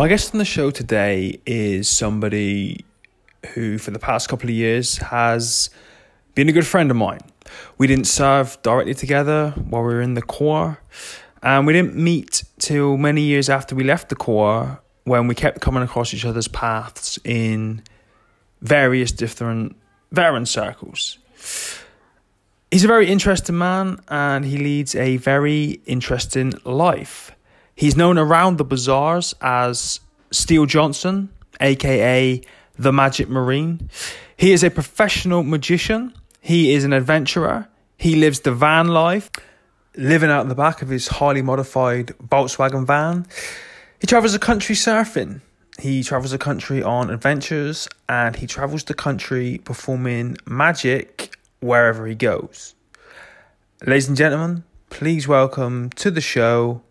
My guest on the show today is somebody who, for the past couple of years, has been a good friend of mine. We didn't serve directly together while we were in the Corps, and we didn't meet till many years after we left the Corps when we kept coming across each other's paths in various different veteran circles. He's a very interesting man and he leads a very interesting life. He's known around the bazaars as Steele Johnson, aka the Magic Marine. He is a professional magician, he is an adventurer, he lives the van life, living out in the back of his highly modified Volkswagen van. He travels the country surfing. He travels the country on adventures and he travels the country performing magic wherever he goes. Ladies and gentlemen, please welcome to the show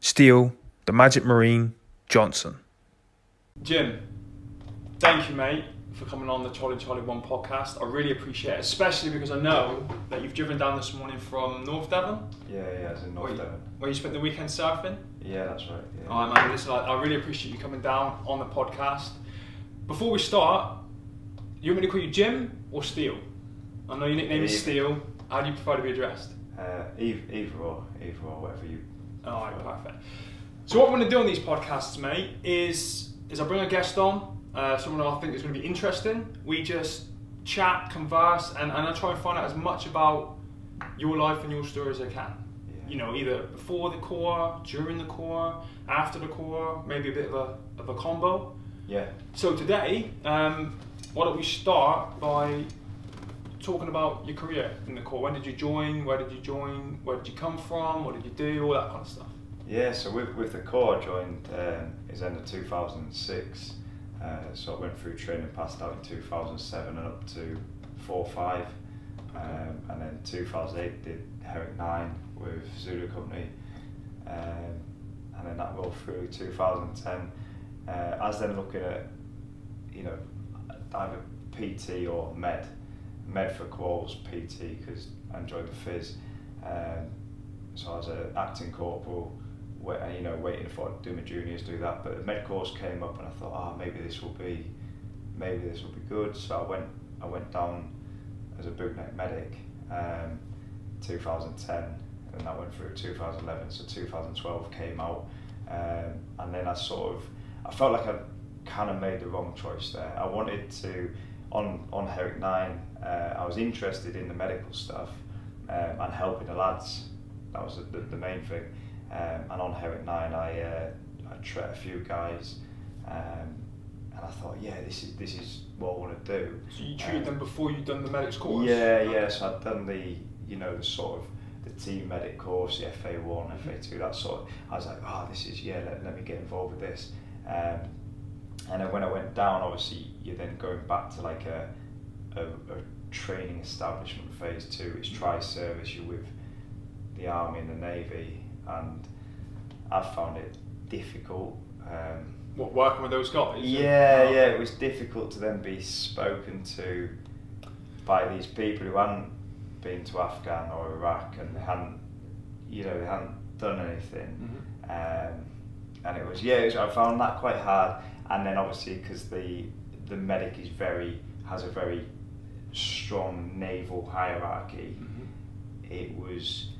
Steele, the Magic Marine Johnson. Jim, thank you, mate, for coming on the Charlie Charlie One podcast. I really appreciate it, especially because I know that you've driven down this morning from North Devon, Yeah, yeah, it's in North Wait. Devon. where you spent the weekend surfing. Yeah, that's right. Yeah. All right, man. Listen, I, I really appreciate you coming down on the podcast. Before we start, you want me to call you Jim or Steele? I know your nickname is Either. Steele. How do you prefer to be addressed? Uh, either, either or, either or, whatever you. All right, perfect. So what we're going to do on these podcasts, mate, is is I bring a guest on, uh, someone I think is going to be interesting. We just chat, converse, and, and I try and find out as much about your life and your story as I can. Yeah. You know, either before the Corps, during the Corps, after the Corps, maybe a bit of a of a combo. Yeah. So today, um, why don't we start by talking about your career in the Corps? When did you join? Where did you join? Where did you come from? What did you do? All that kind of stuff. Yeah, so with, with the Corps, I joined um, is end of 2006. Uh, so I went through training, passed out in 2007 and up to 4 5. Um, and then 2008 did Herrick 9 with Zulu Company. Um, and then that rolled through 2010. Uh, then looking at, you know, either PT or med. Med for quals, PT because I enjoyed the fizz. Um, so I was an acting corporal, you know, waiting for do my juniors do that. But the med course came up, and I thought, ah, maybe this will be, maybe this will be good. So I went, I went down as a bootneck medic, um, 2010, and that went through 2011. So 2012 came out, um, and then I sort of, I felt like I kind of made the wrong choice there. I wanted to, on on Herrick Nine, uh, I was interested in the medical stuff um, and helping the lads. That was the, the main thing. Um, and on Herrick Nine, I uh, I treated a few guys, um, and I thought, yeah, this is this is what I want to do. So you treated Um, them before you'd done the medics course? yeah, yeah. So I'd done the, you know, the sort of the team medic course, the FA one, Mhm. FA two, that sort. Of, I was like, oh, this is yeah. Let, let me get involved with this. Um, and then when I went down, obviously you're then going back to like a a, a training establishment phase two. It's tri service. You're with the army and the navy, and I found it difficult. Um, What, working with those guys? yeah, Oh. yeah, it was difficult to then be spoken to by these people who hadn't been to Afghan or Iraq and they hadn't, you know, they hadn't done anything. Mhm. Um, and it was, yeah, it was, I found that quite hard. And then obviously because the the medic is very has a very strong naval hierarchy, Mhm. it was.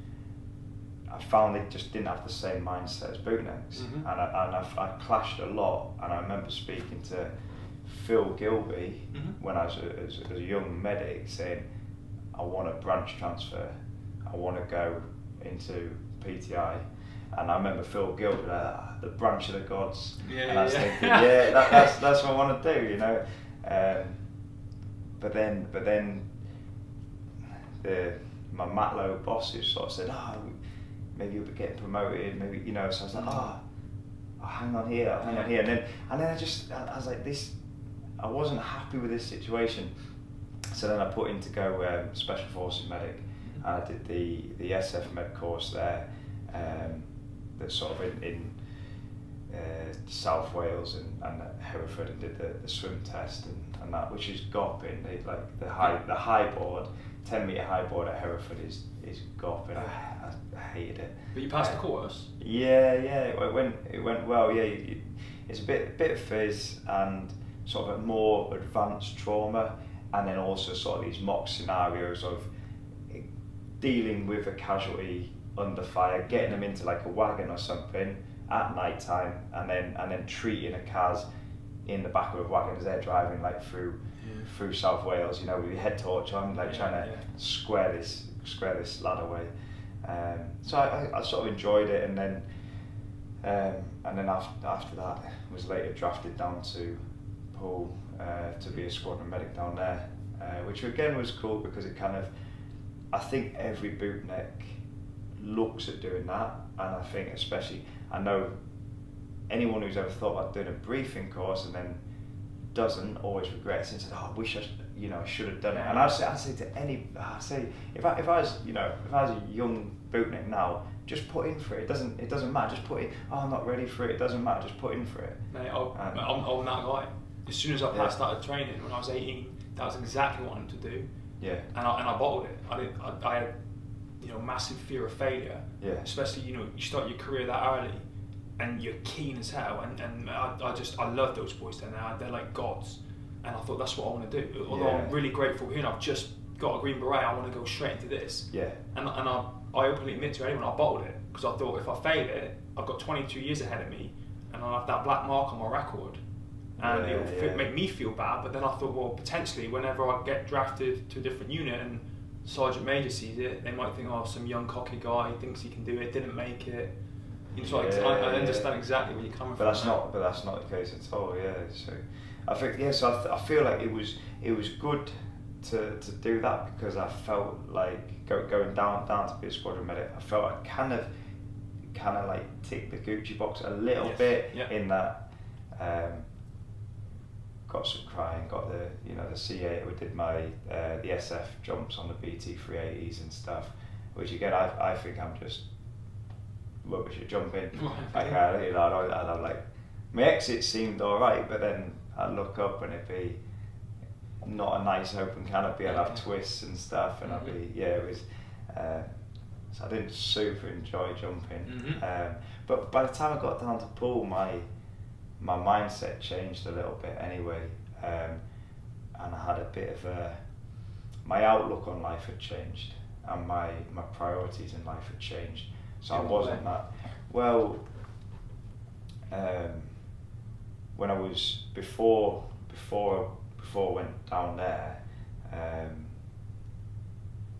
I found they just didn't have the same mindset as bootnecks, Mhm. and, I, and I, I clashed a lot. And I remember speaking to Phil Gilby Mhm. when I was a, as, as a young medic, saying, "I want a branch transfer. I want to go into PTI." And I remember Phil like, "Ah, the branch of the gods. Yeah, and I was yeah. thinking, yeah, that, that's that's what I want to do, you know. Um, but then, but then, the my Matlow bosses sort of said, "Oh, maybe you'll be getting promoted, maybe you know." So I was like, "Oh, oh hang on here, I'll hang on here," and then and then I just I, I was like, "This, I wasn't happy with this situation." So then I put in to go um, Special Forces medic, and I did the the SF med course there. Um, that's sort of in, in uh, South Wales and, and Hereford and did the, the swim test and, and that, which is gopping. They like the high the high board, ten meter high board at Hereford is is gopping. I, I, hated it. But you passed Uh, the course. Yeah, yeah, it went it went well. Yeah, you- it's a bit bit of fizz and sort of a more advanced trauma, and then also sort of these mock scenarios of dealing with a casualty under fire, getting them into like a wagon or something at night time, and then and then treating a CAS in the back of a wagon as they're driving like through through South Wales, you know, with your head torch on, like Yeah, trying to yeah. square this square this lad away. Um, so I, I, I sort of enjoyed it, and then um, and then after after that was later drafted down to Poole uh, to be a squadron medic down there, uh, which again was cool because it kind of I think every bootneck looks at doing that, and I think especially I know anyone who's ever thought about doing a briefing course and then doesn't always regrets and says, "Oh, I wish I, you know, I should have done it." And I say, I say to any, I say, if I, if I was, you know, if I was a young bootneck now, just put in for it. It doesn't, it doesn't matter. Just put in. Oh, I'm not ready for it. It doesn't matter. Just put in for it. Mate, I'll, And- I'm, I'm that guy. As soon as I Yeah. started training when I was 18, that was exactly what I wanted to do, Yeah, and I, and I bottled it. I, didn't, I, I had, you know, massive fear of failure. yeah, Especially, you know, you start your career that early, and you're keen as hell. And, and I, I just I love those boys down there. They're like gods, and I thought that's what I want to do. Although I'm really grateful here, and I've just got a green beret. I want to go straight into this. yeah, And, and I, I openly admit to anyone, I bottled it because I thought if I fail it, I've got 22 years ahead of me and I'll have that black mark on my record. And Yeah, it'll yeah. make me feel bad. But then I thought, well, potentially, whenever I get drafted to a different unit and Sergeant Major sees it, they might think, oh, some young cocky guy thinks he can do it, didn't make it. You know, so I- Yeah, I, I yeah. understand exactly where you're coming But from. But that's now. not, but that's not the case at all. Yeah, so I think yes, I, th- I feel like it was it was good to, to do that because I felt like go, going down down to be a squadron medic. I felt I kind of kind of like ticked the Gucci box a little Yes, bit yeah. in that. Um, got some crying, got the you know the CA. We did my uh, the SF jumps on the BT 380s and stuff, which again I I think I'm just rubbish at jumping. like I, you know, I don't, and I'm like, my exit seemed all right, but then I'd look up and it'd be not a nice open canopy. I'd have twists and stuff, and I'd be yeah, it was. Uh, so I didn't super enjoy jumping. Mhm. Um, but by the time I got down to Poole, my my mindset changed a little bit anyway, um, and I had a bit of a my outlook on life had changed, and my my priorities in life had changed. So I wasn't that well. Um, when I was before before before I went down there, um,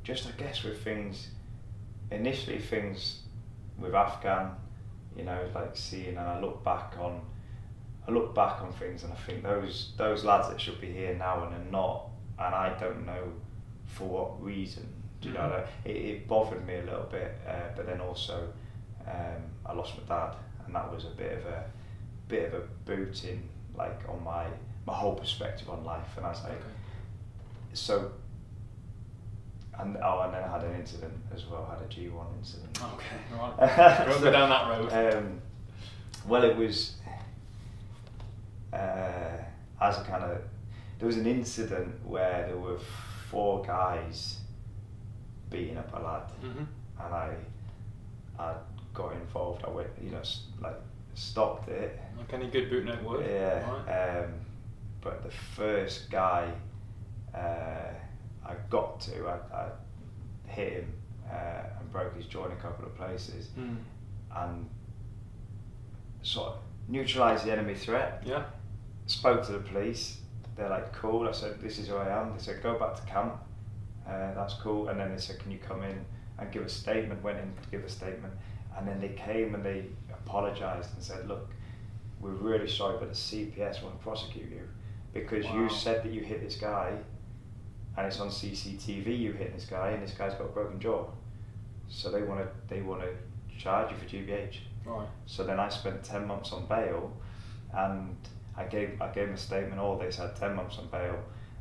just I guess with things, initially things with Afghan, you know, like seeing and I look back on, I look back on things and I think those those lads that should be here now and are not, and I don't know for what reason. Do you know? Mhm. Like, it, it bothered me a little bit, uh, but then also um, I lost my dad, and that was a bit of a bit of a boot in like on my my whole perspective on life, and I was like, Okay. so. And oh, and then I had an incident as well. I had a G one incident. Okay, all right. Go down that road. Um, well, it was uh, as a kind of there was an incident where there were four guys beating up a lad, hmm and I I got involved. I went, you know, like stopped it. Like any good boot bootneck would. Yeah. Right. Um, but the first guy uh, I got to, I, I hit him uh, and broke his jaw in a couple of places, Mm. and sort of neutralised the enemy threat. Yeah. Spoke to the police. They're like, cool. I said, this is who I am. They said, go back to camp. Uh, that's cool. And then they said, can you come in and give a statement? Went in to give a statement. And then they came and they apologised and said, look, we're really sorry, but the CPS want to prosecute you because Wow. you said that you hit this guy and it's on CCTV you hit this guy and this guy's got a broken jaw. So they want to they want to charge you for GBH. Right. So then I spent ten months on bail, and I gave I gave them a statement. All this I had ten months on bail,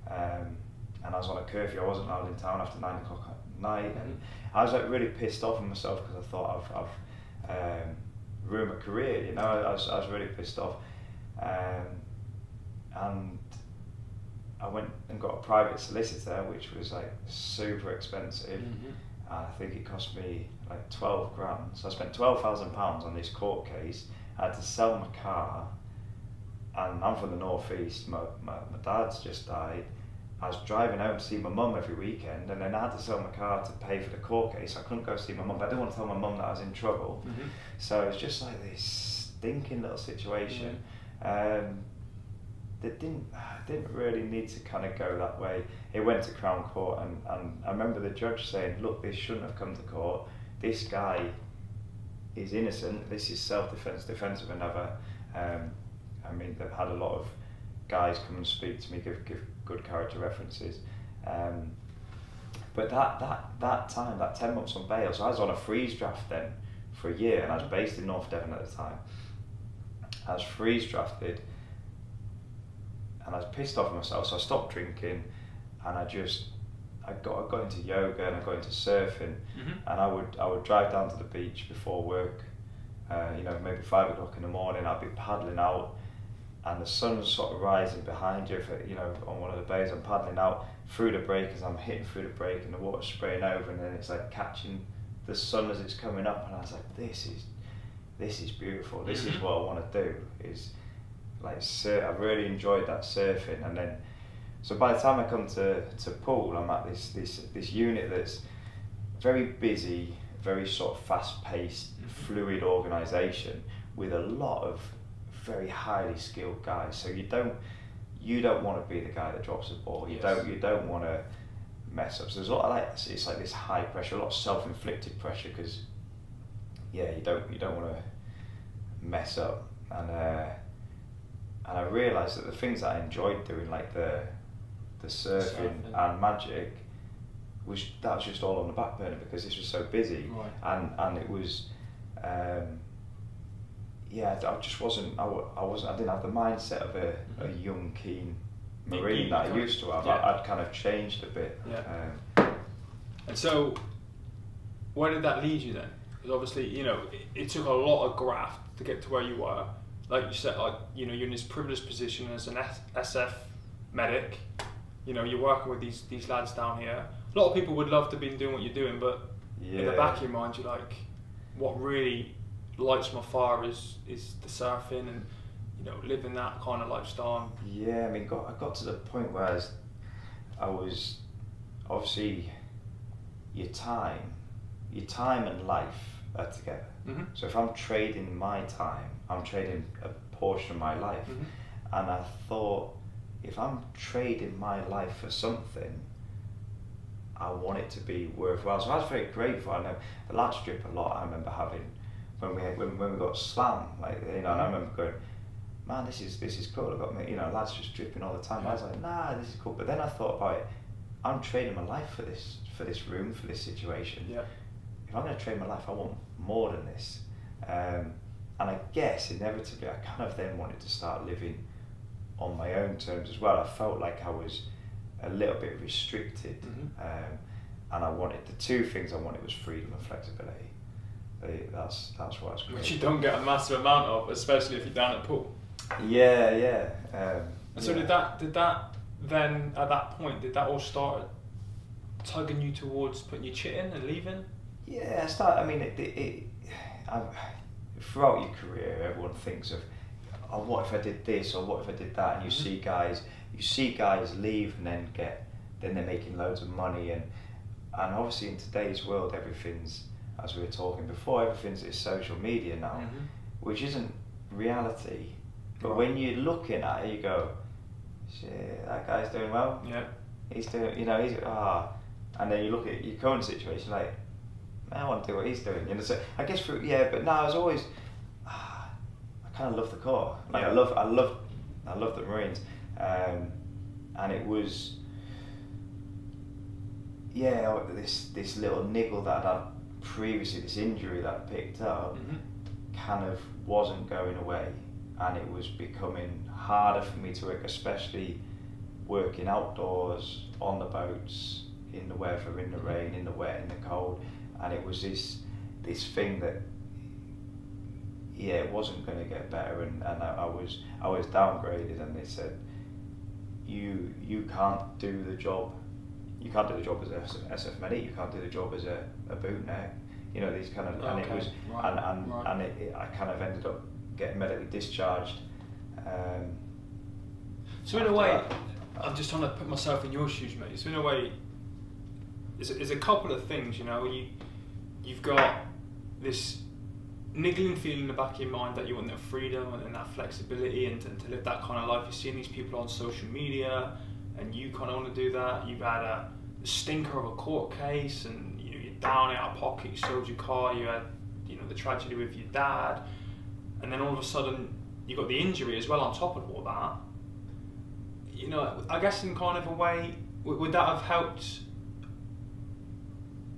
um, and I was on a curfew. I wasn't allowed in town after nine o'clock at night, and I was like really pissed off with myself because I thought I've, I've um, ruin my career. You know, I, was I was really pissed off, um, and I went and got a private solicitor, which was like super expensive. Mhm. I think it cost me like twelve grand. So I spent twelve thousand pounds on this court case. I had to sell my car, and I'm from the northeast. My, my my dad's just died. I was driving home to see my mum every weekend, and then I had to sell my car to pay for the court case. I couldn't go see my mum, but I didn't want to tell my mum that I was in trouble. Mhm. So it was just like this stinking little situation. Um, that didn't didn't really need to kind of go that way. It went to Crown Court, and, and I remember the judge saying, "Look, this shouldn't have come to court. This guy is innocent. This is self-defense, defense of another." Um, I mean, they've had a lot of guys come and speak to me, give give good character references. Um, but that that that time, that ten months on bail, so I was on a freeze draft then for a year, and I was based in North Devon at the time. I was freeze drafted, and I was pissed off myself, so I stopped drinking, and I just I got I got into yoga and I got into surfing, Mhm. and I would I would drive down to the beach before work, uh, you know maybe five o'clock in the morning. I'd be paddling out, and the sun's sort of rising behind you. If it, you know on one of the bays, I'm paddling out through the breakers. I'm hitting through the break, and the water's spraying over, and then it's like catching the sun as it's coming up, and I was like, this is this is beautiful. This is Mhm. what I want to do. Is like sur- I really enjoyed that surfing, and then so by the time I come to to Poole, I'm at this this this unit that's very busy, very sort of fast paced, Mhm. fluid organisation with a lot of very highly skilled guys. So you don't you don't want to be the guy that drops the ball. You Yes. don't you don't want to mess up. So there's a lot of like it's like this high pressure, a lot of self inflicted pressure because yeah, you don't you don't want to mess up and uh, and I realised that the things that I enjoyed doing, like the the surfing, Surfing. and magic, was that was just all on the back burner because this was so busy, Right. and and it was, um, yeah, I just wasn't I, I wasn't I didn't have the mindset of a, a Mhm. young keen marine that I used to have. yeah. I, I'd kind of changed a bit. Yeah. Um, And so, where did that lead you then? Because obviously, you know, it, it took a lot of graft to get to where you were. Like you said, like you know, you're in this privileged position as an S- SF medic. You know, you're working with these these lads down here. A lot of people would love to be doing what you're doing, but in the back of your mind, you're like, what really lights my fire is is the surfing and you know living that kind of lifestyle. Yeah, I mean, got I got to the point where I was, I was obviously your time, your time and life are together. Mm-hmm. So if I'm trading my time, I'm trading a portion of my life, Mhm. and I thought if I'm trading my life for something, I want it to be worthwhile. So I was very grateful. I know the lad strip a lot. I remember having when we when, when we got slam, like you know, and I remember going, man, this is this is cool. I got me, you know, lads just dripping all the time. I was like, nah, this is cool. But then I thought about it. I'm trading my life for this for this room for this situation. Yeah. If I'm going to trade my life, I want more than this. Um, and I guess inevitably, I kind of then wanted to start living on my own terms as well. I felt like I was a little bit restricted, Mhm. um, and I wanted the two things I wanted was freedom and flexibility. They, that's that's what I was. Which you don't get a massive amount of, especially if you're down at Poole. Yeah, yeah. Um, And so yeah. did that did that then at that point did that all start tugging you towards putting your chit in and leaving? Yeah, I start. I mean, it. it, it I, throughout your career, everyone thinks of, oh, what if I did this or what if I did that, and you Mhm. see guys, you see guys leave and then get, then they're making loads of money, and and obviously in today's world, everything's, as we were talking before, everything's is social media now, Mhm. which isn't reality. But Right. when you're looking at it, you go, shit, that guy's doing well Yeah. he's doing, you know, he's ah, and then you look at your current situation, like, I want to do what he's doing, you know. So I guess for yeah, but no, I was always, ah, I kind of love the Corps. Like I love, I love, I love the Marines, um, and it was, yeah, this this little niggle that I'd had previously, this injury that I picked up, Mhm. kind of wasn't going away and it was becoming harder for me to work, especially working outdoors on the boats in the weather, in the rain, in the wet, in the cold, and it was this this thing that yeah, it wasn't going to get better, and, and I, I was I was downgraded, and they said, you you can't do the job, you can't do the job as a SF, medic, you can't do the job as a, a boot neck, you know these kind of, and it was, right, and and, right. and it, it, I kind of ended up getting medically discharged. Um, So in a way, that. I'm just trying to put myself in your shoes, mate. So in a way, there's a, there's a couple of things, you know. You you've got this niggling feeling in the back of your mind that you want that freedom and, and that flexibility and to, to live that kind of life. You're seeing these people on social media, and you kind of want to do that. You've had a stinker of a court case, and you know, you're down out of pocket. You sold your car. You had you know the tragedy with your dad, and then all of a sudden you got the injury as well on top of all that you know, I guess in kind of a way, would, that have helped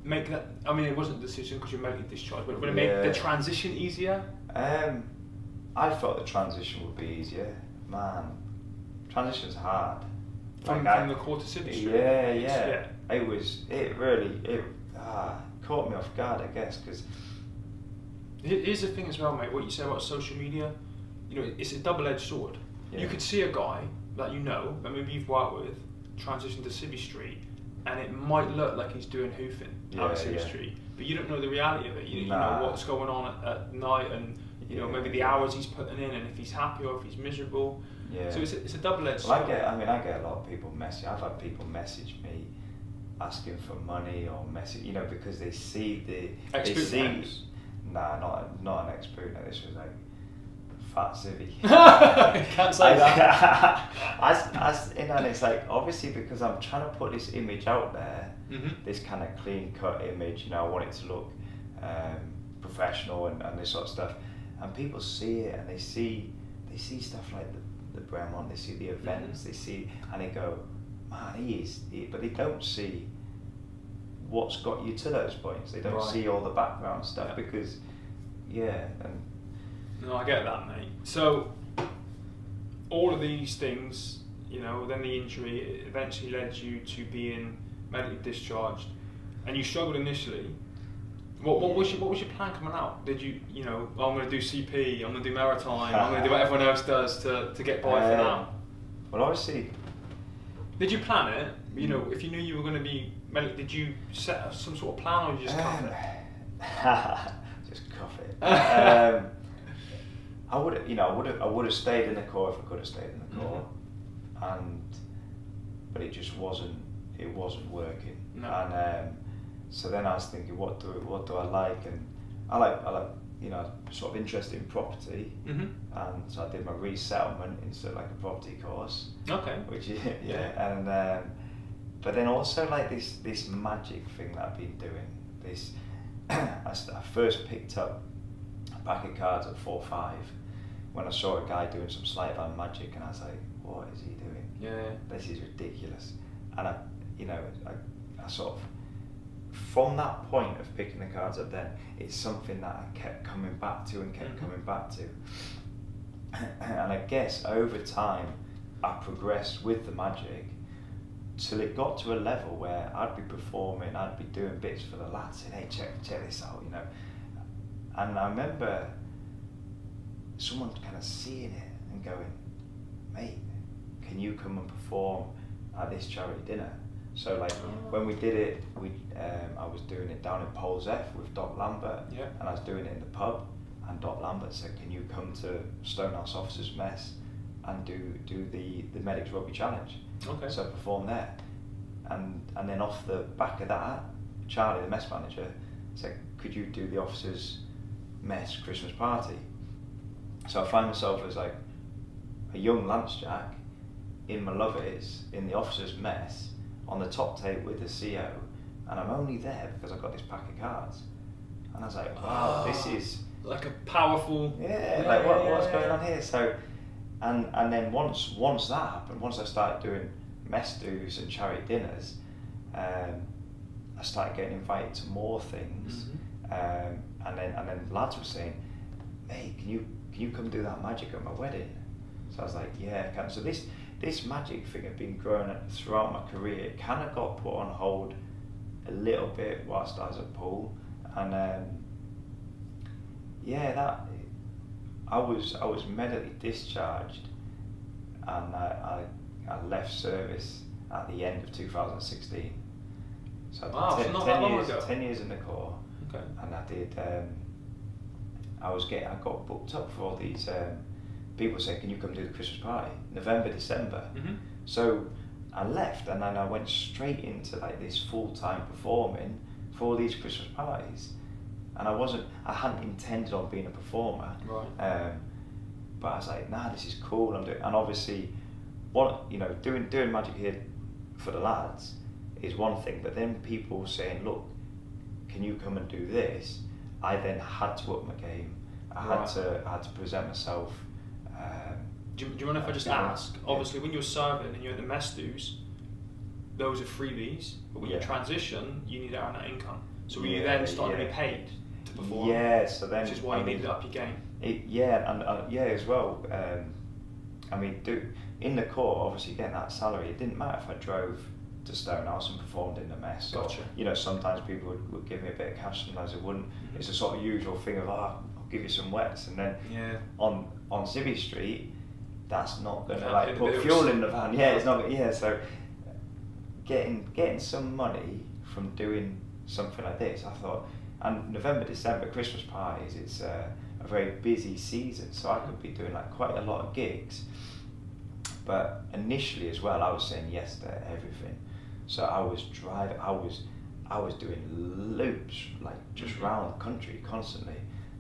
make that? I mean, it wasn't a decision because you're medically discharged, but would it make Yeah. the transition easier? Um, I thought the transition would be easier. Man, transition's hard. From, Like, from I- the to Civvy Street? Yeah, It's- yeah. It was. It really. It ah, caught me off guard, I guess, because Here- Here's the thing as well, mate. What you say about social media, you know, it's a double-edged sword. You could see a guy that you know, that maybe you've worked with, transition to Civvy Street, and it might look like he's doing hoofing out of Yeah, Civvy yeah. Street, but you don't know the reality of it. You, you know what's going on at, at night, and you know maybe the hours he's putting in, and if he's happy or if he's miserable. Yeah. So it's a, it's a double-edged Well, I get. I mean, I get a lot of people message. I've had people message me asking for money or message, you know, because they see the they Expert see. Nah, not not an expert. No, this was like fat civvy. Can't say that. I, I, I, you know, and it's like obviously because I'm trying to put this image out there, Mhm. this kind of clean cut image. You know, I want it to look um, professional and, and this sort of stuff. And people see it and they see they see stuff like the, the Bremont, they see the events, Mhm. they see and they go, man, he is. He, but they don't see what's got you to those points. They don't Right. see all the background stuff Yeah. because, yeah, and No, I get that, mate. So, all of these things, you know, then the injury eventually led you to being medically discharged, and you struggled initially. What, what was your what was your plan coming out? Did you you know oh, I'm going to do CP, I'm going to do maritime, I'm going to do what everyone else does to, to get by for Um, now? well, obviously, Did you plan it? You know, if you knew you were going to be did you set up some sort of plan or you just cuff Um, it? just cuff it. um, I would, you know, I would have, I would have stayed in the Corps if I could have stayed in the Corps, Mm-hmm. and but it just wasn't, it wasn't working. No. And um, so then I was thinking, what do, what do I like? And I like, I like, you know, sort of interest in property, Mhm. and so I did my resettlement into like a property course Okay. which is yeah, and um, but then also like this this magic thing that I've been doing. This I, I first picked up a pack of cards at four five when I saw a guy doing some sleight of hand magic, and I was like, what is he doing? Yeah. This is ridiculous. And I, you know, I, I sort of from that point of picking the cards up, then it's something that I kept coming back to and kept Mhm. coming back to. and I guess over time, I progressed with the magic till it got to a level where I'd be performing, I'd be doing bits for the lads, saying, "Hey, check check this out," you know. And I remember someone kind of seeing it and going, "Mate, can you come and perform at this charity dinner?" So like when we did it, we um, I was doing it down in Poles F with Doc Lambert, Yeah. and I was doing it in the pub, and Doc Lambert said, "Can you come to Stonehouse Officers Mess and do do the the Medics Rugby Challenge?" Okay. So I performed there, and and then off the back of that, Charlie, the mess manager, said, "Could you do the officers' mess Christmas party?" So I find myself as like a young Lance Jack in my Lovats in the officers' mess on the top tape with the CO, and I'm only there because I've got this pack of cards, and I was like, "Wow, this Ah. is." like a powerful. yeah, like what, yeah, what's yeah, going on here? So, and and then once once that happened, once I started doing mess do's and charity dinners, um, I started getting invited to more things, Mhm. um, and then and then lads were saying, "Hey, can you can you come do that magic at my wedding?" So I was like, "Yeah, I can." So this this magic thing had been growing throughout my career. It kind of got put on hold a little bit whilst I was at Poole, and um, yeah, that I was I was medically discharged, and I, I, I left service at the end of 2016. So I did Wow, ten, not 10 that long years, ago. ten years in the corps, Okay. and I did. Um, I was getting I got booked up for all these um, people saying, "Can you come do the Christmas party?" November, December. Mm-hmm. So I left and then I went straight into like this full time performing for these Christmas parties. And I wasn't, I hadn't intended on being a performer. Right. Um, but I was like, nah, this is cool. I'm doing, and obviously, what you know, doing doing magic here for the lads is one thing. But then people saying, look, can you come and do this? I then had to up my game. I had Right. to, I had to present myself. Um, Do you, do you mind if I just ask? Obviously, when you're serving and you're at the mess do's, those are freebies. But when you Yeah. transition, you need to earn that income. So when you Yeah, then start to yeah. be paid to perform, Yeah, so then which is why I you mean, needed up your game. It, yeah, and uh, yeah, as well. Um, I mean, do in the court, obviously getting that salary, it didn't matter if I drove to Stonehouse and performed in the mess. or, Gotcha. you know, sometimes people would, would give me a bit of cash, sometimes they wouldn't. Mhm. It's a sort of usual thing of, ah, give you some wets, and then Yeah. on on Civvy Street, that's not going to like put fuel in the van. Yeah, it's not. Yeah, so getting getting some money from doing something like this, I thought. And November, December, Christmas parties, it's uh, a very busy season, so I could be doing like quite a lot of gigs. But initially as well, I was saying yes to everything. So I was driving. I was I was doing loops like just Mhm. round the country constantly.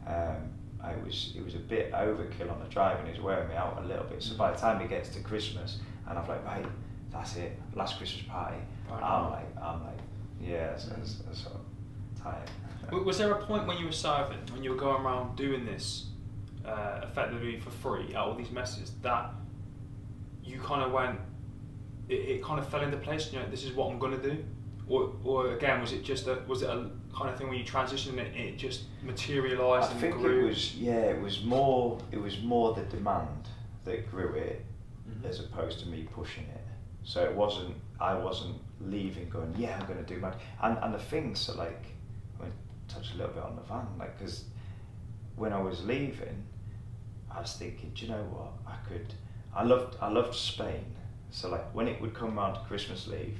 Um, I was it was a bit overkill on the driving. It was wearing me out a little bit. So by the time it gets to Christmas, and I'm like, right, that's it, last Christmas party. Right. I'm like, I'm like, yeah, so it's, it's sort of tired. Was there a point when you were serving, when you were going around doing this uh, effectively for free at all these messes, that you kind of went, it, it kind of fell into place. You know, this is what I'm gonna do, or, or again, was it just a, was it a kind of thing when you transitioned it, it just materialised I think grew? it was yeah, it was more it was more the demand that grew it Mhm. as opposed to me pushing it. So it wasn't I wasn't leaving going yeah I'm going to do my and and the things so like I mean touch a little bit on the van like because when I was leaving I was thinking do you know what I could I loved I loved Spain so like when it would come around to Christmas leave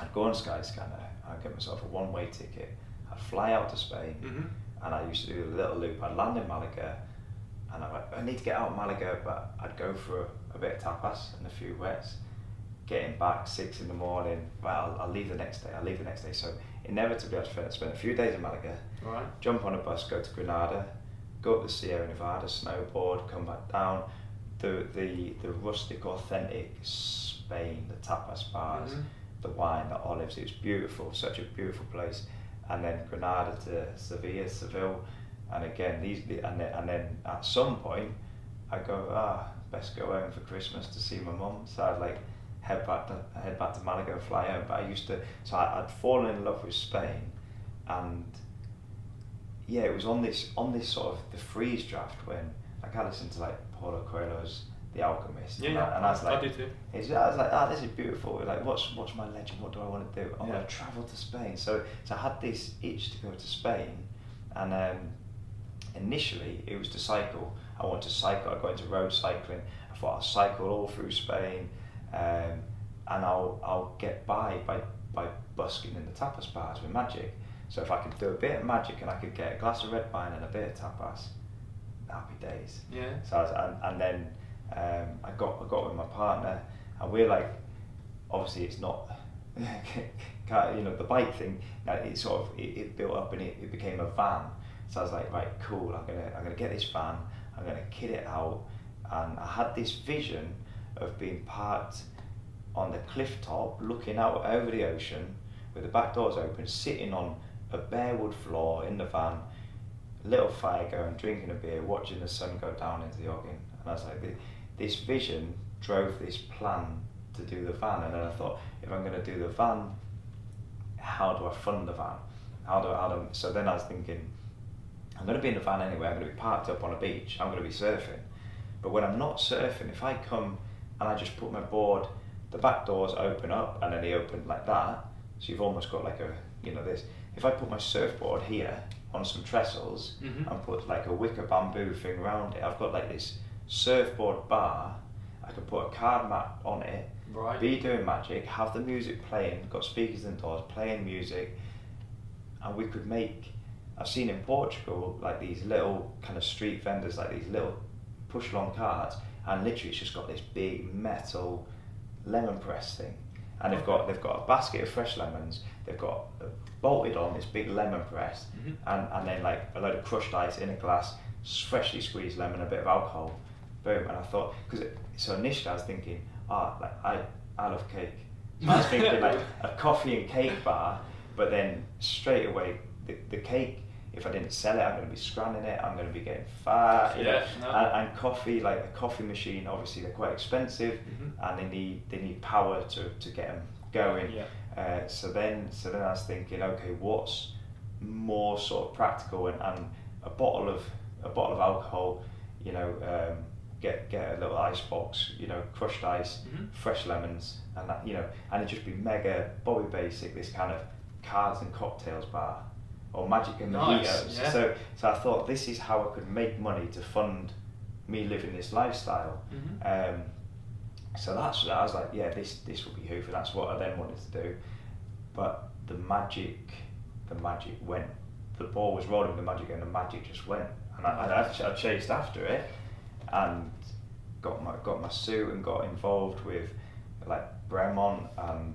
I'd go on Skyscanner I'd get myself a one way ticket I'd fly out to Spain Mhm. and I used to do a little loop. I'd land in Malaga, and I'm like, I need to get out of Malaga, but I'd go for a, a bit of tapas and a few wets. Getting back six in the morning, well, I'll, I'll leave the next day. I'll leave the next day. So inevitably, I'd spend, a few days in Malaga, Right. jump on a bus, go to Granada, go up the Sierra Nevada, snowboard, come back down. The the the rustic, authentic Spain, the tapas bars Mhm. The wine, the olives. It was beautiful, such a beautiful place. And then Granada to Sevilla, Seville, and again these. And then, and then at some point, I go ah, best go home for Christmas to see my mum. So I'd like head back to head back to Malaga and fly home. But I used to, so I, I'd fallen in love with Spain, and yeah, it was on this on this sort of the freeze draft when like I listened to like Paulo Coelho's The Alchemist, Yeah, and, yeah. I, and I was like, I do too. it's, I was like, ah, this is beautiful. Like, what's what's my legend? What do I want to do? I Yeah. want to travel to Spain. So, so I had this itch to go to Spain, and um, initially it was to cycle. I wanted to cycle. I got into road cycling. I thought I'll cycle all through Spain, um, and I'll I'll get by by by busking in the tapas bars with magic. So if I could do a bit of magic and I could get a glass of red wine and a bit of tapas, happy days. Yeah. So I was, and, and then um, I got I got with my partner, and we're like, obviously it's not, you know, the bike thing. Now it sort of it, it built up and it, it became a van. So I was like, right, cool. I'm gonna I'm gonna get this van. I'm gonna kit it out, and I had this vision of being parked on the cliff top, looking out over the ocean, with the back doors open, sitting on a bare wood floor in the van, little fire going, drinking a beer, watching the sun go down into the Ogden. And I was like, "Th- this vision drove this plan to do the van. And then I thought, if I'm going to do the van, how do I fund the van? How do I, how do, so then I was thinking, I'm going to be in the van anyway, I'm going to be parked up on a beach, I'm going to be surfing. But when I'm not surfing, if I come and I just put my board, the back doors open up and then they open like that, so you've almost got like a, you know, this. If I put my surfboard here on some trestles Mhm. and put like a wicker bamboo thing around it. I've got like this surfboard bar. I could put a card mat on it, Right. be doing magic, have the music playing, got speakers indoors, playing music, and we could make. I've seen in Portugal like these little kind of street vendors, like these little push along carts, and literally it's just got this big metal lemon press thing, and they've got they've got a basket of fresh lemons, they've got bolted on this big lemon press, Mhm. and and then like a load of crushed ice in a glass, freshly squeezed lemon, a bit of alcohol, boom. And I thought because so initially I was thinking, ah, like I I love cake. So I was thinking like a coffee and cake bar, but then straight away the, the cake. If I didn't sell it, I'm going to be scranning it. I'm going to be getting fat. You know? Yeah, no. and, and coffee, like a coffee machine, obviously they're quite expensive, Mhm. and they need they need power to, to get them going. Yeah. Uh, so then so then I was thinking, okay, what's more sort of practical and, and a bottle of a bottle of alcohol, you know, um, get get a little ice box, you know, crushed ice, Mhm. fresh lemons, and that, you know, and it'd just be mega Bobby Basic, this kind of cards and cocktails bar, or magic and Nice, mojitos. yeah. So so I thought this is how I could make money to fund me living this lifestyle. Mhm. Um, so that's I was like, yeah, this this will be Hoover. That's what I then wanted to do. But the magic, the magic went. The ball was rolling, the magic, and the magic just went. And I, and I, ch- I chased after it, and got my got my suit and got involved with like Bremont and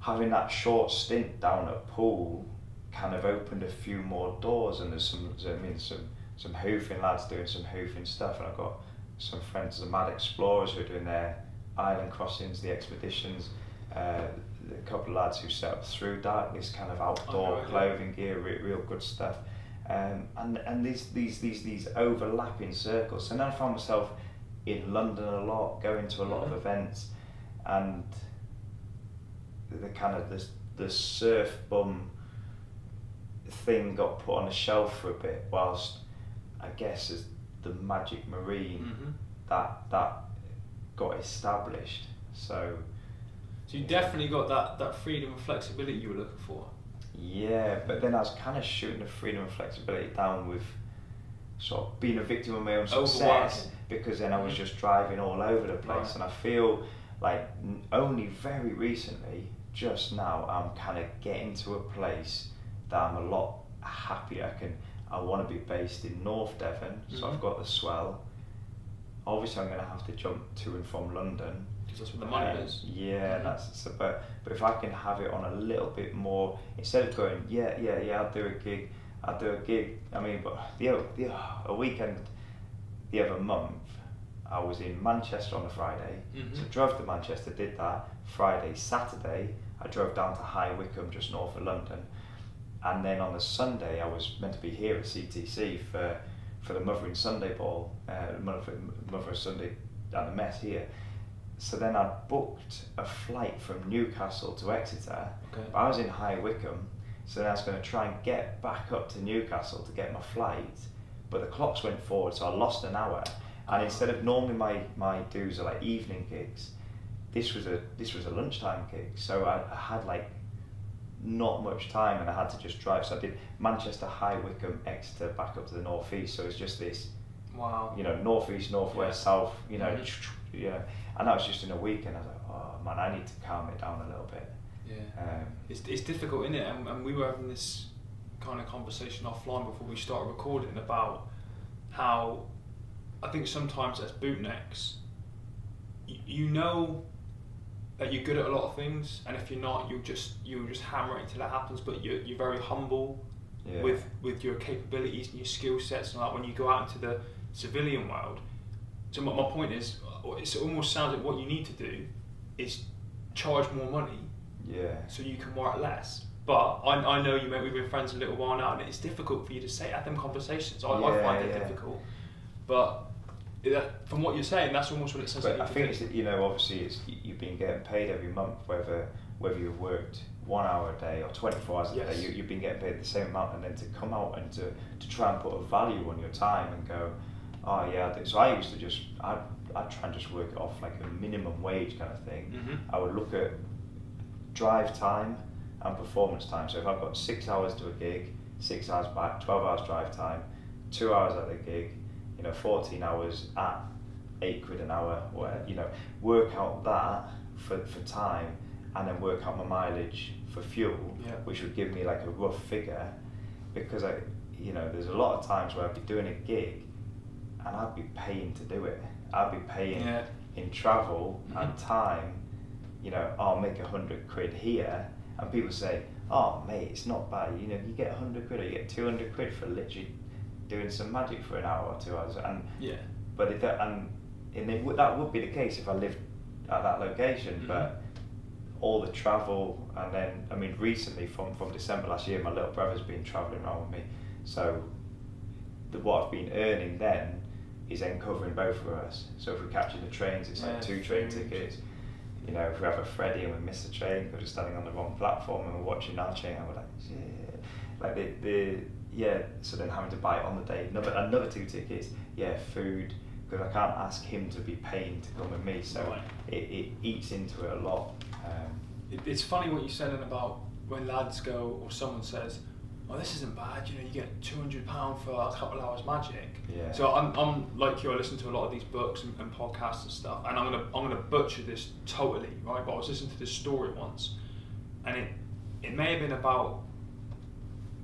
having that short stint down at Poole kind of opened a few more doors and there's some I mean some some hoofing lads doing some hoofing stuff and I've got some friends the mad explorers who are doing their island crossings the expeditions uh, a couple of lads who set up through darkness kind of outdoor Oh, yeah. clothing gear re- real good stuff um, and and these these these these overlapping circles and then I found myself in London a lot going to a lot of Mhm. events and the, kind of the, the surf bum thing got put on a shelf for a bit whilst I guess as the magic marine Mhm. that that got established so So you definitely got that, that freedom and flexibility you were looking for. Yeah but then I was kind of shooting the freedom and flexibility down with sort of being a victim of my own success because then I was Mhm. just driving all over the place Right. and I feel like only very recently just now I'm kind of getting to a place that I'm a lot happier I can I want to be based in North Devon so I've Mhm. got the swell obviously I'm going to have to jump to and from London Because that's where the money um, is. Yeah, Mhm. that's so, but but if I can have it on a little bit more instead of going, yeah, yeah, yeah, I'll do a gig, I'll do a gig. I mean, but the the a weekend the other month, I was in Manchester on a Friday, Mhm. so drove to Manchester, did that Friday, Saturday. I drove down to High Wycombe, just north of London, and then on the Sunday I was meant to be here at CTC for for the Mothering Sunday Ball, uh, Mother Mother Sunday at the mess here. So then I booked a flight from Newcastle to Exeter. Okay. But I was in High Wycombe, so then I was going to try and get back up to Newcastle to get my flight. But the clocks went forward, so I lost an hour. And instead of normally my, my do's are like evening gigs, this was a this was a lunchtime gig. So I, I had like not much time, and I had to just drive. So I did Manchester, High Wycombe, Exeter, back up to the northeast. So it's just this Wow. you know, northeast, northwest, Yeah. south, you know, Mhm. you know, and that was just in a week, and I was like, oh man, I need to calm it down a little bit. Yeah. Um, It's, it's difficult, isn't it? And, and we were having this kind of conversation offline before we started recording about how I think sometimes as bootnecks, you, you know that you're good at a lot of things, and if you're not, you'll just you'll just hammer it until it happens. But you're, you're very humble yeah. with with your capabilities and your skill sets, and like when you go out into the civilian world. So my, my point is, it almost sounds like what you need to do is charge more money yeah, so you can work less. But I, I know you, mate, we've been friends a little while now, and it's difficult for you to say at them conversations. I, I Yeah, find it yeah. difficult. But that, from what you're saying, that's almost what it says. but that I think do. it's, that, you know, obviously, it's you- you've been getting paid every month, whether whether you've worked one hour a day or 24 hours a Yes. day, you, you've been getting paid the same amount, and then to come out and to, to try and put a value on your time and go, oh yeah. So I used to just, I'd, I'd try and just work it off like a minimum wage kind of thing. Mhm. I would look at drive time and performance time. So if I've got six hours to a gig, six hours back, twelve hours drive time, two hours at the gig, you know, fourteen hours at eight quid an hour, where you know, work out that for for time, and then work out my mileage for fuel, Yeah. which would give me like a rough figure, because I, you know, there's a lot of times where I'd be doing a gig, and I'd be paying to do it. I'd be paying Yeah. in travel and Mhm. time, you know, I'll make a hundred quid here, and people say, "Oh, mate, it's not bad. You know, you get a hundred quid or you get two hundred quid for literally doing some magic for an hour or two hours." And Yeah. but it, and and it would, that would be the case if I lived at that location, Mhm. but all the travel and then I mean recently from from December last year, my little brother's been traveling around with me, so the, what I've been earning then is then covering both of us. So if we're catching the trains, it's Yeah, like two train food. tickets. You know, if we have a Freddy and we miss the train because we're standing on the wrong platform and we're watching our train, and we're like, yeah, like the, the yeah. So then having to buy it on the day, another another two tickets, yeah, food because I can't ask him to be paying to come with me, so Right. it, it eats into it a lot. Um, It, it's funny what you said about when lads go or someone says, "Oh, this isn't bad. You know, you get two hundred pound for a couple hours magic." Yeah. So I'm, I'm like you. I listen to a lot of these books and, and podcasts and stuff, and I'm gonna I'm gonna butcher this totally, right? But I was listening to this story once, and it it may have been about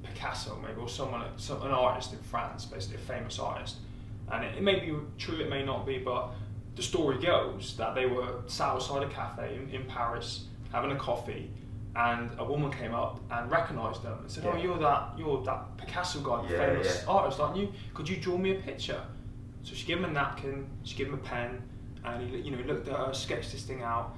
Picasso, maybe, or someone, some, an artist in France, basically a famous artist. And it, it may be true, it may not be, but the story goes that they were sat outside a cafe in, in Paris having a coffee, and a woman came up and recognised them and said, "Oh, you're that, you're that Picasso guy, the Yeah, famous yeah. artist, aren't you? Could you draw me a picture?" So she gave him a napkin, she gave him a pen, and he, you know, he looked at her, sketched this thing out,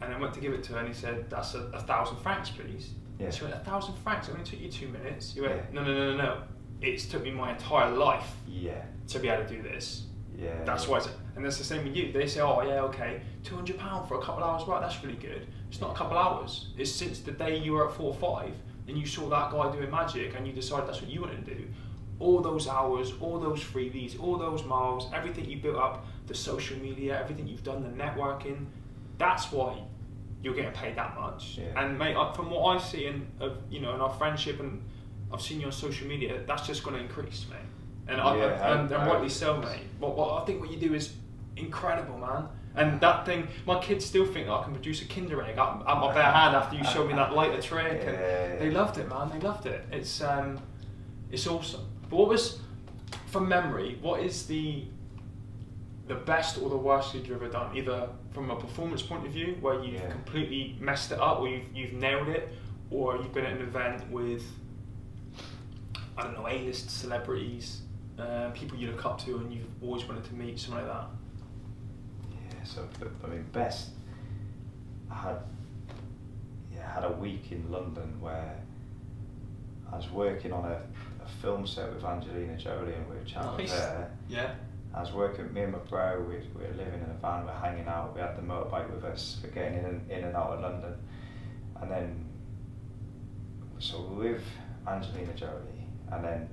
and then went to give it to her, and he said, "That's a, a thousand francs, please." Yeah. She went, "A thousand francs? It only took you two minutes." He went, Yeah. "No, no, no, no, no. It's took me my entire life yeah, to be able to do this. yeah. That's why." It's, and that's the same with you. They say, "Oh, yeah, okay, two hundred pound for a couple of hours, right? That's really good." It's not a couple hours. It's since the day you were at four or five and you saw that guy doing magic and you decided that's what you wanted to do. All those hours, all those freebies, all those miles, everything you built up, the social media, everything you've done, the networking. That's why you're getting paid that much. Yeah. And mate, from what I see in of you know in our friendship and I've seen you on social media, that's just going to increase, mate. And Yeah, I, and, I- and rightly so, mate. But what I think what you do is incredible, man. And that thing, my kids still think I can produce a Kinder egg out, at my bare hand after you showed me that lighter trick. And Yeah. they loved it, man. They loved it. It's um, it's awesome. But what was, from memory, what is the the best or the worst you've ever done? Either from a performance point of view, where you've Yeah. completely messed it up, or you've you've nailed it, or you've been at an event with I don't know A-list celebrities, uh, people you look up to, and you've always wanted to meet, something like that. So I mean, best. I had, yeah, I had a week in London where I was working on a, a film set with Angelina Jolie and we were chatting Nice. with her. Yeah. I was working, me and my bro, we, we were living in a van, we were hanging out, we had the motorbike with us for getting in and, in and out of London. And then, so we're with Angelina Jolie, and then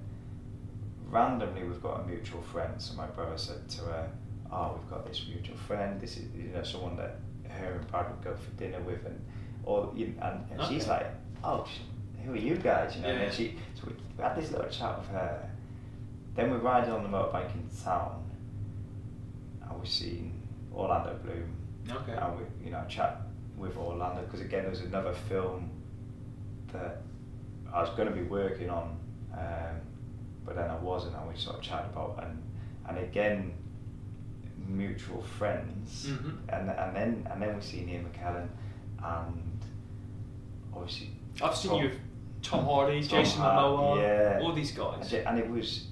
randomly we've got a mutual friend. So my brother said to her, "Oh, we've got this mutual friend. This is you know someone that her and Brad would go for dinner with, and or you and, and she's like, oh, sh- who are you guys? You know, and Yeah. then she so we, we had this little chat with her. Then we're riding on the motorbike into town, and we've seen Orlando Bloom, Okay. and we you know chat with Orlando because again there was another film that I was going to be working on, um, but then I wasn't, and we sort of chatted about and and again mutual friends, Mhm. and and then and then we seen Ian McKellen, and obviously I've seen Tom- you with Tom Hardy, Tom Jason Momoa, yeah. all these guys. and it- and it was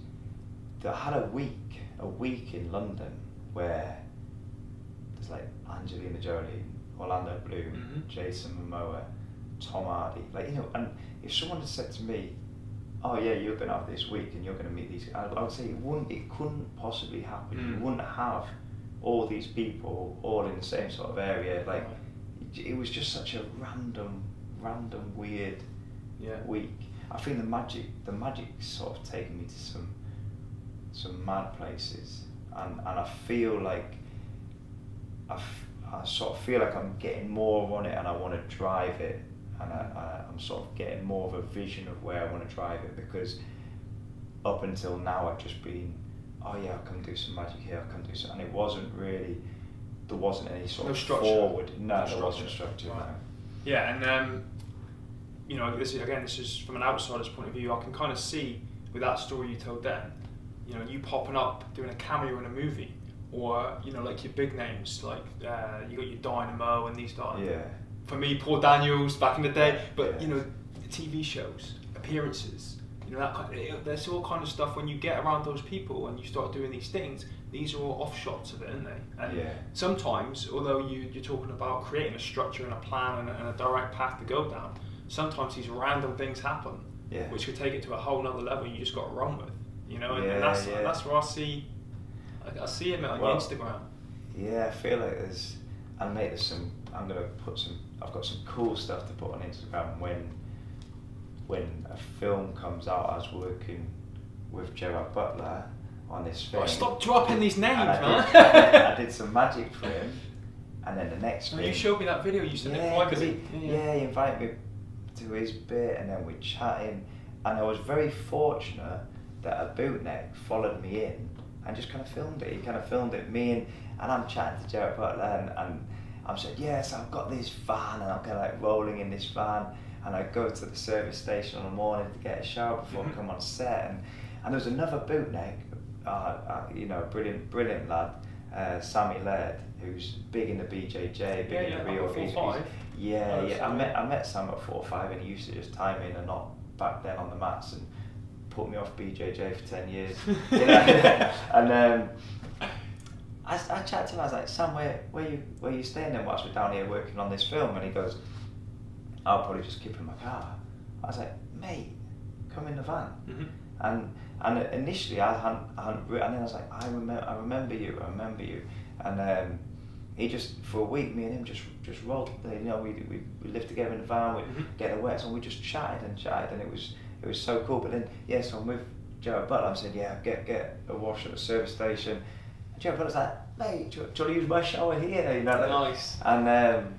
I had a week a week in London where there's like Angelina Jolie, Orlando Bloom, Mhm. Jason Momoa, Tom Hardy. Like, you know, and if someone had said to me, Oh yeah, you're gonna have this week and you're gonna meet these I, I would say it wouldn't it couldn't possibly happen. Mm. You wouldn't have all these people all in the same sort of area. Like it, it was just such a random, random weird Yeah. week. I think the magic the magic's sort of taken me to some some mad places and, and I feel like I, f- I sort of feel like I'm getting more on it and I want to drive it and I, I, I'm sort of getting more of a vision of where I want to drive it because up until now I've just been, oh yeah, I'll come do some magic here, I'll come do some, and it wasn't really, there wasn't any sort No of structure. forward, no, No there wasn't structure. Right. no. Yeah, and um, you know, this is, again, this is from an outsider's point of view. I can kind of see with that story you told then, you know, you popping up doing a cameo in a movie, or you know, like your big names, like uh, you got your Dynamo and these guys. Yeah. For me, Paul Daniels back in the day, but Yeah. you know, TV shows, appearances, you know, that kind of, there's all kind of stuff when you get around those people and you start doing these things. These are all offshots of it, aren't they? And Yeah. sometimes, although you, you're talking about creating a structure and a plan and a, and a direct path to go down, sometimes these random things happen, Yeah. which could take it to a whole nother level you just got to run with, you know. And, Yeah, and that's yeah. that's where I see, I, I see it on Well, Instagram. Yeah, I feel like there's, and mate, there's some. I'm gonna put some. I've got some cool stuff to put on Instagram when, when a film comes out. I was working with Gerard Butler on this film. Oh, stop dropping these names, and I man. Did, I did some magic for him, and then the next thing. you showed me that video you sent it yeah, 'cause privately. he, yeah, he invited me to his bit, and then we chatting, and I was very fortunate that a bootneck followed me in and just kind of filmed it. He kind of filmed it, me and, and I'm chatting to Gerard Butler, and, and I'm saying, yes, I've got this van, and I'm kind of like rolling in this van, and I'd go to the service station in the morning to get a shower before. I come on set, and, and there was another bootneck, uh, uh, you know, brilliant, brilliant lad, uh, Sammy Laird, who's big in the BJJ, big Yeah, in yeah, the real. he's- five. he's- yeah, Oh, yeah. I met I met Sam at four or five, and he used to just time in and not back then on the mats and put me off BJJ for ten years. you know? and um, I, I chatted to him. I was like, Sam, where where you where you staying then whilst we're down here working on this film? And he goes, I'll probably just keep in my car. I was like, mate, come in the van. hmm And and initially I hadn't, I hadn't and then I was like, I remember, I remember you, I remember you, and um, he just for a week, me and him just just rolled. You know, we we, we lived together in the van, we Mhm. get the wets, and we just chatted and chatted, and it was it was so cool. But then yeah, so I'm with Gerard Butler. I'm saying, yeah, get get a wash at the service station. And Gerard Butler's like, mate, do you, do you want to use my shower here? You know, Nice. And um,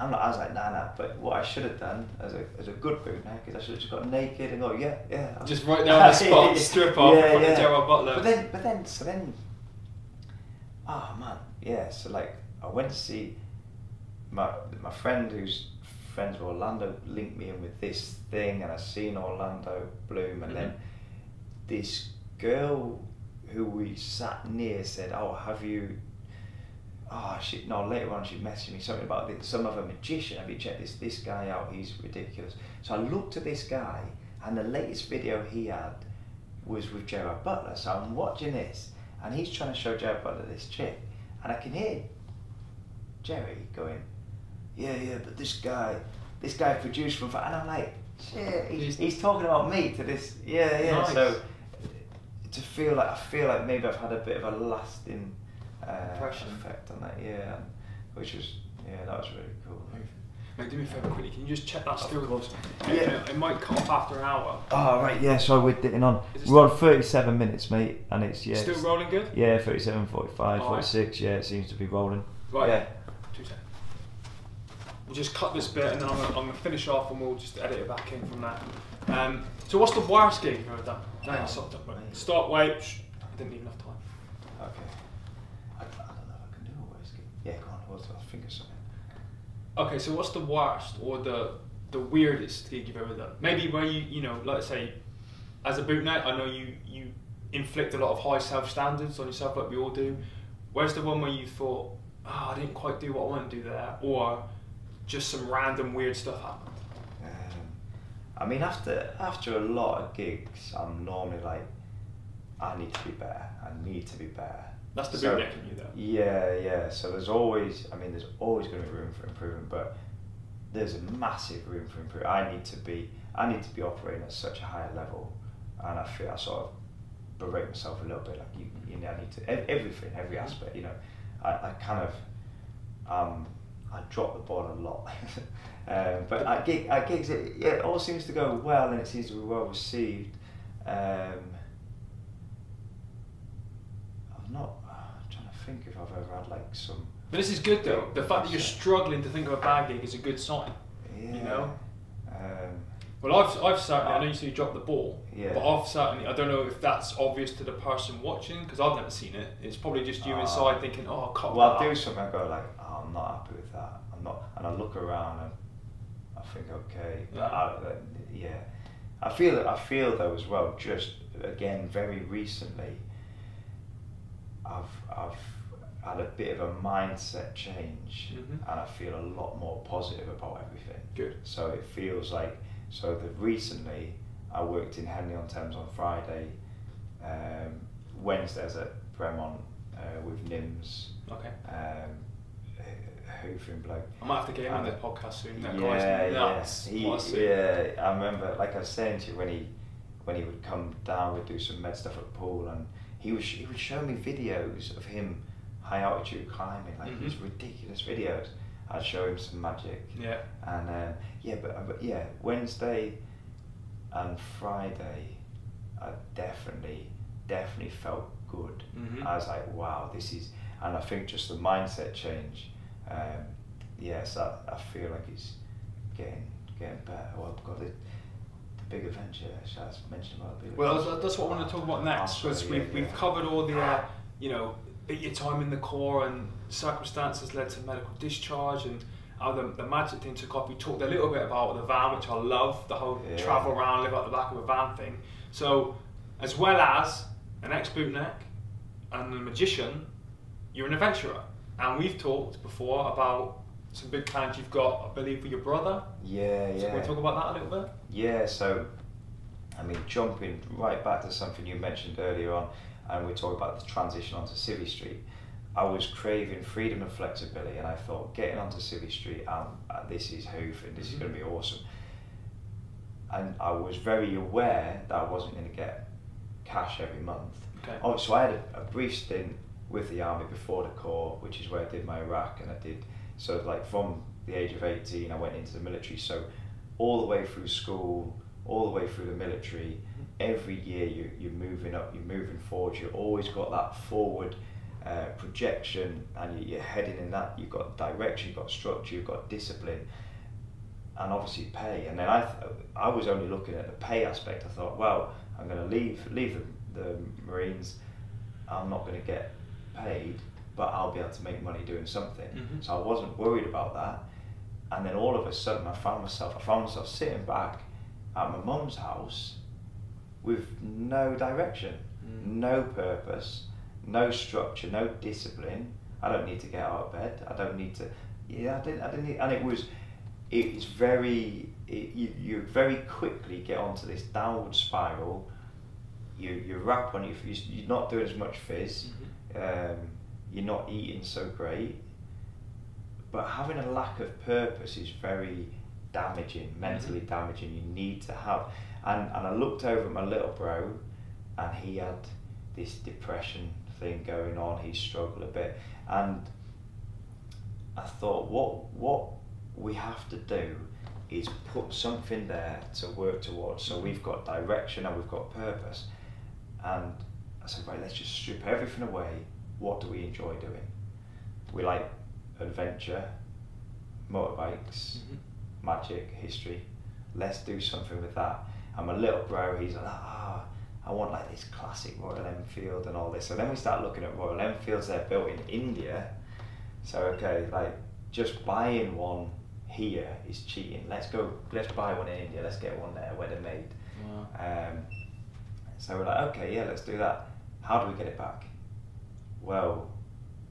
I'm not, I was like, nah, nah. But what I should have done as a as a good bootneck is I should have just got naked and go, yeah, yeah. I'll- Just right there on the spot, strip off front of Gerard Butler. But then, but then, so then, oh man, yeah. So like, I went to see my my friend who's friends with Orlando linked me in with this thing, and I seen Orlando Bloom, and then Mhm. this girl who we sat near said, "Oh, have you?" Oh, she no. Later on, she messaged me something about this, some other magician. Have you checked this this guy out? He's ridiculous. So I looked at this guy, and the latest video he had was with Gerard Butler. So I'm watching this, and he's trying to show Gerard Butler this chick, and I can hear Jerry going, "Yeah, yeah, but this guy, this guy produced from," and I'm like, "Shit, he's, He's- talking about me to this." Yeah, yeah. Nice. So to feel like I feel like maybe I've had a bit of a lasting uh, effect on that, yeah, which was yeah, that was really cool. Mate, do me a favour quickly. Can you just check that still? course. Yeah. Yeah. It might cut off after an hour. Oh right, yeah. So we're getting on. We're on 37 minutes, mate, and it's yeah. Still it's- rolling good? Yeah, 37, 45, Alright. 46. Yeah, it seems to be rolling. Right. Yeah. Two seconds. We'll just cut this bit and then I'm gonna, I'm gonna finish off and we'll just edit it back in from there. Um, so what's the worst gig you've ever done? No, stop, stop, wait. mate. Stop, wait. I didn't need enough time. Okay. I, I don't know if I can do a waist gig. Yeah, go on. I'll, I'll think of something. Okay, so what's the worst or the the weirdest gig you've ever done? Maybe where you you know, like say, as a bootneck, I know you you inflict a lot of high self standards on yourself, like we all do. Where's the one where you thought, oh, I didn't quite do what I wanted to do there, or just some random weird stuff happened? Um, I mean, after after a lot of gigs, I'm normally like, I need to be better. I need to be better. That's the So- bootneck in you, though. Yeah, yeah. So there's always, I mean, there's always going to be room for improvement, but there's a massive room for improvement. I need to be, I need to be operating at such a higher level, and I feel I sort of berate myself a little bit. Like you, you know, I need to ev- everything, every aspect. You know, I, I kind of, um, I drop the ball a lot. um, but at, gig, at gigs, it, yeah, it all seems to go well, and it seems to be well received. Um, I've not. I'm trying to think if I've ever had like some. But this is good though. The fact that you're struggling to think of a bad gig is a good sign. Yeah. You know. Um, Well, I've, I've certainly, I know you say you dropped the ball, Yeah. but I've certainly, I don't know if that's obvious to the person watching because I've never seen it. It's probably just you Ah. inside thinking, oh, cut well, I'll do something. I go like, oh, I'm not happy with that. I'm not, and I look around and I think, okay, but Yeah. I, uh, yeah. I feel that, I feel though as well. Just again, very recently, I've I've had a bit of a mindset change, Mhm. and I feel a lot more positive about everything. Good. So it feels like so that recently I worked in Henley on Thames on Friday, um, Wednesdays at Bremont uh, with Nims, Okay. um, hoofing bloke. I might have to get him on the podcast soon. That yeah, guy's yeah. He, I yeah, I remember, like I was saying to you, when he when he would come down, we'd do some med stuff at Poole, and he was he would show me videos of him high altitude climbing, like Mhm. these ridiculous videos. I'd show him some magic, Yeah. and um, yeah, but, but yeah, Wednesday and Friday, I definitely definitely felt good. Mhm. I was like, wow, this is, and I think just the mindset change. Um, yes, I, I feel like it's getting getting better. Well, I've got the, the big adventure. Shall I mention about the big Well, adventure? that's, what I want to talk about next because we've, yeah, we've covered all the, uh, you know, your time in the Corps and circumstances led to medical discharge and how the, the magic thing took off. We talked a little bit about the van, which I love, the whole Yeah. travel around, live out the back of a van thing. So, as well as an ex bootneck and a magician, you're an adventurer. And we've talked before about some big plans you've got, I believe, for your brother. Yeah, So, yeah. can we talk about that a little bit? Yeah, so I mean, jumping right back to something you mentioned earlier on, and we talk about the transition onto Civvy Street. I was craving freedom and flexibility, and I thought getting onto Civvy Street, um, uh, this is hoof, and this is Mhm. going to be awesome. And I was very aware that I wasn't going to get cash every month. Okay. Oh, so I had a, a brief stint with the army before the Corps, which is where I did my Iraq, and I did so like from the age of eighteen, I went into the military. So all the way through school, all the way through the military, every year you you're moving up, you're moving forward. You've always got that forward uh, projection, and you- you're heading in that. You've got direction, you've got structure, you've got discipline. And obviously pay, and then I, th- I was only looking at the pay aspect. I thought, well, I'm going to leave, leave the, the Marines. I'm not going to get paid, but I'll be able to make money doing something. Mhm. So I wasn't worried about that. And then all of a sudden, I found myself, I found myself sitting back at my mum's house with no direction, Mm. no purpose, no structure, no discipline. I don't need to get out of bed. I don't need to. Yeah, I didn't. I didn't. Need, and it was. It's very. It, you you very quickly get onto this downward spiral. You you wrap on you. You're not doing as much fizz. Mhm. Um, you're not eating so great. But having a lack of purpose is very damaging, mentally Mhm. damaging. You need to have. And, and I looked over at my little bro, and he had this depression thing going on. He struggled a bit. And I thought, what, what we have to do is put something there to work towards. So we've got direction and we've got purpose. And I said, right, let's just strip everything away. What do we enjoy doing? We like adventure, motorbikes, Mhm. magic, history. Let's do something with that. And my little bro, he's like, ah, I want like this classic Royal Enfield and all this. So then we start looking at Royal Enfields. They're built in India. So okay, like just buying one here is cheating. Let's go. Let's buy one in India. Let's get one there where they're made. Wow. Um, so we're like, okay, yeah, let's do that. How do we get it back? Well,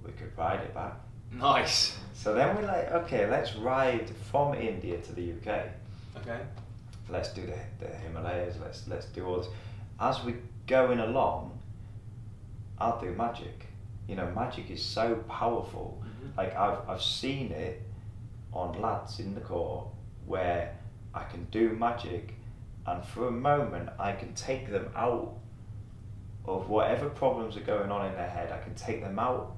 we could ride it back. Nice. So then we're like, okay, let's ride from India to the UK. Okay. Let's do the, the Himalayas. Let's let's do all this. As we're going along, I'll do magic. You know, magic is so powerful. Mhm. Like I've I've seen it on lads in the Corps where I can do magic, and for a moment I can take them out of whatever problems are going on in their head. I can take them out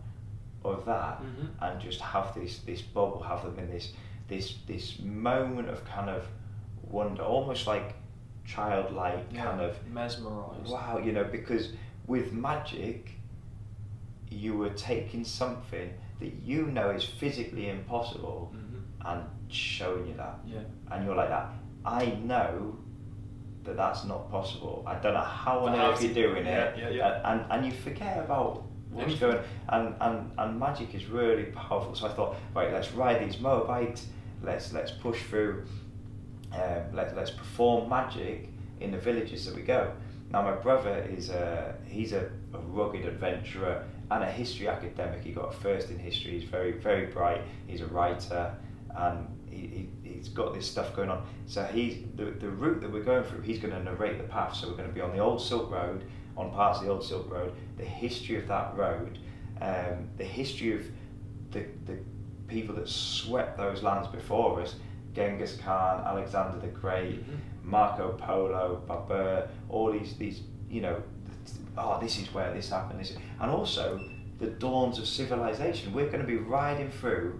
of that Mhm. and just have this this bubble, have them in this this this moment of kind of wonder, almost like childlike kind of mesmerized. wow, you know, because with magic, you were taking something that you know is physically impossible Mhm. and showing you that. Yeah. And you're like that. I know that that's not possible. I don't know how on earth you're doing yeah, it. yeah, yeah. And, and you forget about what's Anything. going and, and and magic is really powerful. So I thought, right, let's ride these motorbikes. Let's let's push through. Um, let, let's perform magic in the villages that we go. Now my brother is a he's a, a rugged adventurer and a history academic. He got a first in history. He's very very bright. He's a writer and he, he, he's got this stuff going on. So he's the, the route that we're going through. He's going to narrate the path. So we're going to be on the old Silk Road, on parts of the old Silk Road, the history of that road, um, the history of the the people that swept those lands before us. Genghis Khan, Alexander the Great, Mhm. Marco Polo, Babur, all these these you know, oh this is where this happened, this and also the dawns of civilization. We're going to be riding through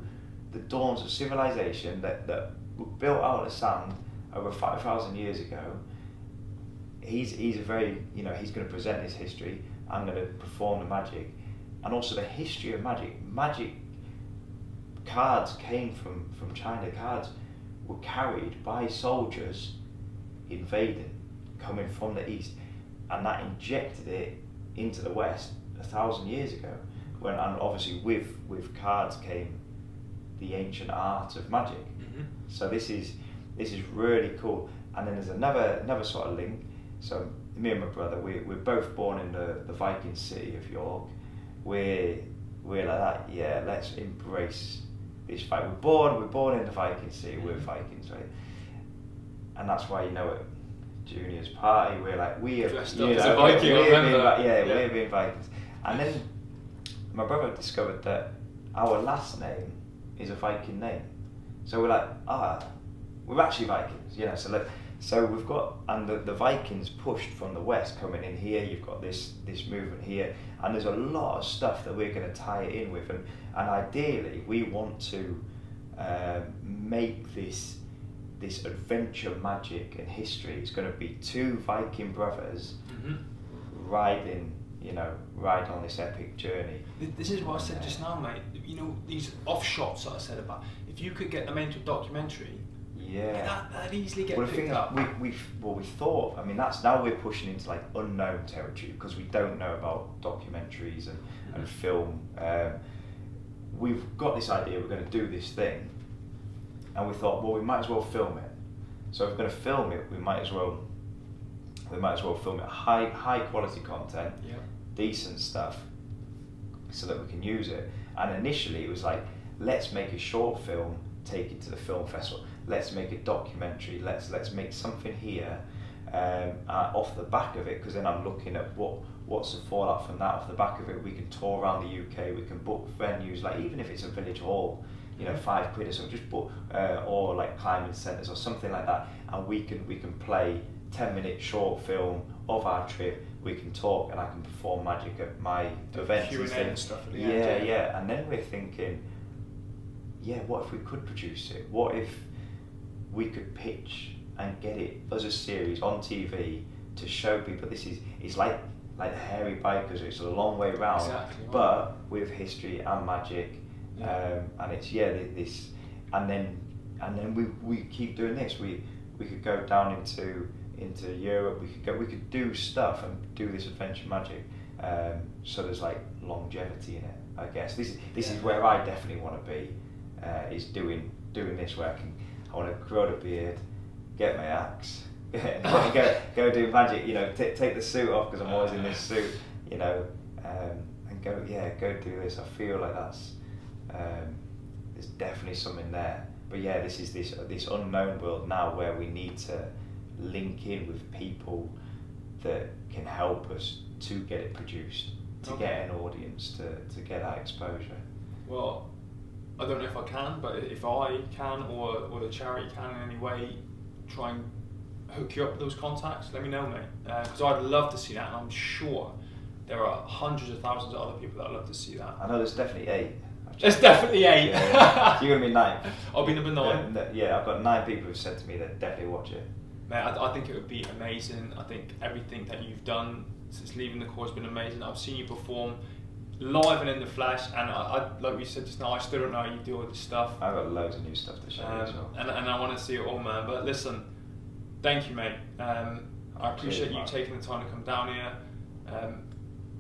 the dawns of civilization that that were built out of sand over five thousand years ago. He's he's a very you know he's going to present his history. I'm going to perform the magic, and also the history of magic. Magic cards came from from China. Cards were carried by soldiers invading, coming from the east, and that injected it into the west a thousand years ago. When and obviously with with cards came the ancient art of magic. Mhm. So this is this is really cool. And then there's another another sort of link. So me and my brother, we we're both born in the, the Viking city of York. We're we're like that, yeah, let's embrace this fight. We're born we're born in the Viking city, we're Vikings, right? And that's why you know at Junior's party we're like we are Dressed up as a Viking, I we're being. Yeah, Yeah. we're being Vikings. And then my brother discovered that our last name is a Viking name. So we're like, ah, we're actually Vikings, you know. So so we've got and the, the Vikings pushed from the west coming in here. You've got this this movement here, and there's a lot of stuff that we're going to tie it in with, and and ideally we want to um, make this this adventure magic and history. It's going to be two Viking brothers Mhm. riding, you know, riding on this epic journey. This is what I said just now, mate. You know, these offshots that I said about. If you could get them into a documentary, Yeah. that, that'd easily get well, the thing up. is, we, we, well, we thought, I mean, that's now we're pushing into like unknown territory because we don't know about documentaries and, and Mhm. film. Um, we've got this idea, we're going to do this thing, and we thought, well, we might as well film it. So if we're going to film it, we might as well, we might as well film it high, high quality content, yeah. decent stuff so that we can use it. And initially it was like, let's make a short film, take it to the film festival. Let's make a documentary. Let's let's make something here um, uh, off the back of it. Because then I'm looking at what what's the fallout from that. Off the back of it, we can tour around the UK. We can book venues like even if it's a village hall, you know, five quid or something. Just book uh, or like climbing centres or something like that, and we can we can play ten minute short film of our trip. We can talk and I can perform magic at my events Q&A and and stuff the yeah, end, yeah. yeah. And then we're thinking, yeah, what if we could produce it? What if we could pitch and get it as a series on TV to show people this is it's like like the hairy bikers. It's a long way round, Exactly, right. but with history and magic, Yeah. um, and it's yeah this, and then and then we we keep doing this. We we could go down into into Europe. We could go. We could do stuff and do this adventure magic. Um, so there's like longevity in it. I guess this is this is where I definitely want to be. Uh, is doing doing this where I can I want to grow the beard, get my axe, go go do magic. You know, t- take the suit off because I'm always in this suit. You know, um, and go yeah go do this. I feel like that's um, there's definitely something there. But yeah, this is this this unknown world now where we need to link in with people that can help us to get it produced, to Okay. get an audience, to, to get that exposure. Well, I don't know if I can, but if I can or, or the charity can in any way try and hook you up with those contacts, let me know, mate. Uh, because I'd love to see that, and I'm sure there are hundreds of thousands of other people that would love to see that. I know there's definitely eight. There's definitely eight. Yeah, yeah. You're gonna be nine. I'll be number nine. Yeah, yeah, I've got nine people who've said to me that definitely watch it. Mate, I, I think it would be amazing. I think everything that you've done since leaving the Corps has been amazing. I've seen you perform live and in the flesh. And I, I like we said just now, I still don't know how you do all this stuff. I've got loads of new stuff to show you as Um, well. and, and I want to see it all, man. But listen, thank you, mate. Um, I appreciate you taking the time to come down here. Um,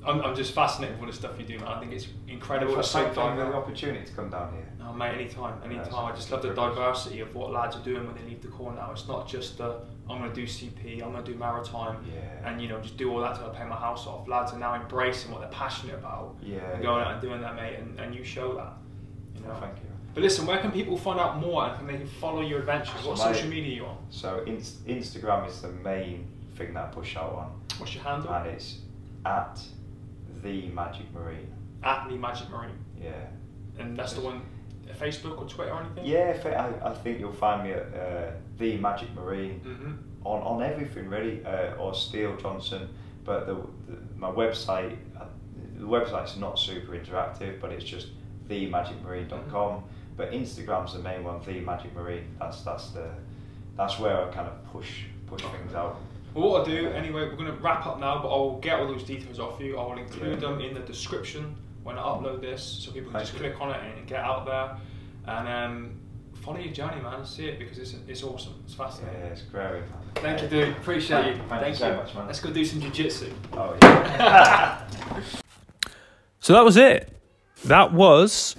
I'm, I'm just fascinated with all the stuff you do, man. I think it's incredible. Well, It's so thank you for the opportunity to come down here. No, mate, anytime, anytime. it's- I just love the privilege. diversity of what lads are doing when they leave the Corps now. It's not just the I'm going to do CP, I'm going to do maritime, Yeah. and you know just do all that to pay my house off. Lads are now embracing what they're passionate about Yeah. and going out and doing that, mate, and, and you show that. You know. Well, thank you. But listen, where can people find out more and can they follow your adventures? What My- social media are you on? So inst- Instagram is the main thing that I push out on, What's your handle? and it's at the Magic Marine. At the Magic Marine, Yeah. and that's the one. Facebook or Twitter or anything? Yeah, I, I think you'll find me at uh, the Magic Marine Mhm. on, on everything really, uh, or Steele Johnson. But the, the my website, uh, the website's not super interactive, but it's just themagicmarine.com. But Instagram's the main one, the Magic Marine. That's that's the that's where I kind of push push things out. Well, what I'll do anyway, we're going to wrap up now, but I'll get all those details off you. I will include Yeah. them in the description when I upload this, so people can Thank just you. click on it and get out there and um, follow your journey, man. See it because it's it's awesome. It's fascinating. Yeah, fascinating. it's great. Thank you, dude. Appreciate Thank- you. thank you so much, man. Let's go do some jiu-jitsu. Oh yeah. So that was it. That was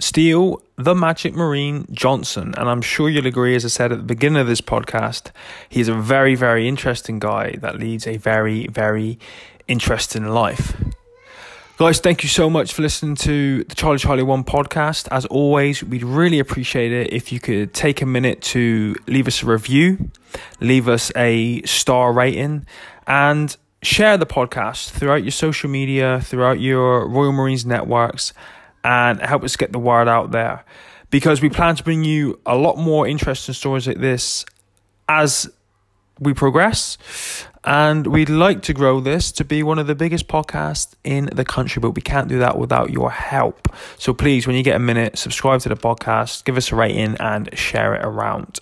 Steele the Magic Marine Johnson. And I'm sure you'll agree, as I said at the beginning of this podcast, he's a very, very interesting guy that leads a very, very interesting life. Guys, thank you so much for listening to the Charlie Charlie One podcast. As always, we'd really appreciate it if you could take a minute to leave us a review, leave us a star rating, and share the podcast throughout your social media, throughout your Royal Marines networks, and help us get the word out there. Because we plan to bring you a lot more interesting stories like this as we progress. And we'd like to grow this to be one of the biggest podcasts in the country, but we can't do that without your help. So please, when you get a minute, subscribe to the podcast, give us a rating, and share it around.